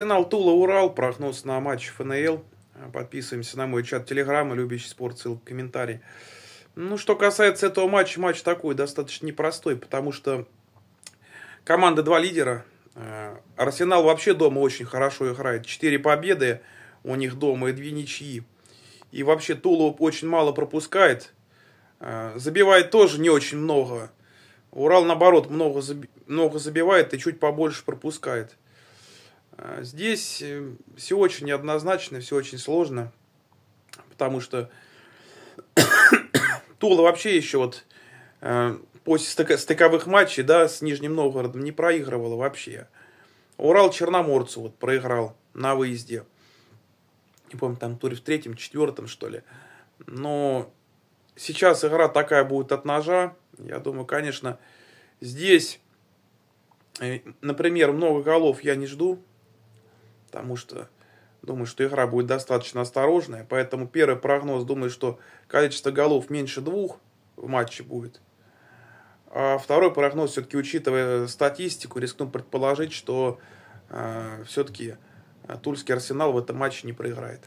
Канал Тула Урал, прогноз на матч ФНЛ. Подписываемся на мой чат Телеграма, любящий спорт, ссылка в комментарии. Ну, что касается этого матча, матч такой достаточно непростой, потому что команда два лидера. Э, Арсенал вообще дома очень хорошо играет. Четыре победы у них дома и две ничьи. И вообще Тула очень мало пропускает. Э, забивает тоже не очень много. Урал, наоборот, много, много забивает и чуть побольше пропускает. А, здесь э, все очень неоднозначно, все очень сложно, потому что Тула вообще еще вот э, после стыковых матчей, да, с Нижним Новгородом не проигрывала вообще. Урал Черноморцу вот проиграл на выезде. Не помню, там туре в третьем, четвертом, что ли. Но сейчас игра такая будет от ножа. Я думаю, конечно, здесь, э, например, много голов я не жду потому что думаю, что игра будет достаточно осторожная. Поэтому первый прогноз, думаю, что количество голов меньше двух в матче будет. А второй прогноз, все-таки учитывая статистику, рискну предположить, что э, все-таки Тульский Арсенал в этом матче не проиграет.